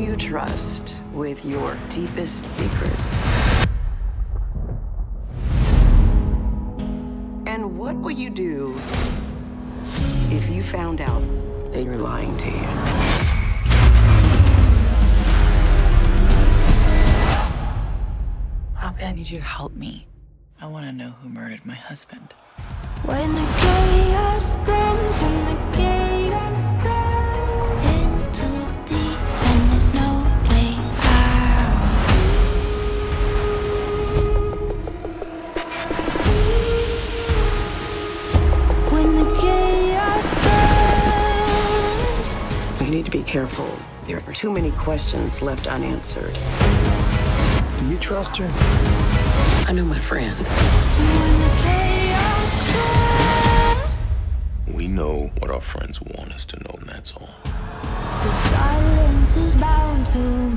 you trust with your deepest secrets? And what would you do if you found out they were lying to you? Poppy, I need you to help me. I want to know who murdered my husband. Need to be careful. There are too many questions left unanswered. Do you trust her? I know my friends. when the chaos comes, We know what our friends want us to know, and that's all. the silence is bound to break.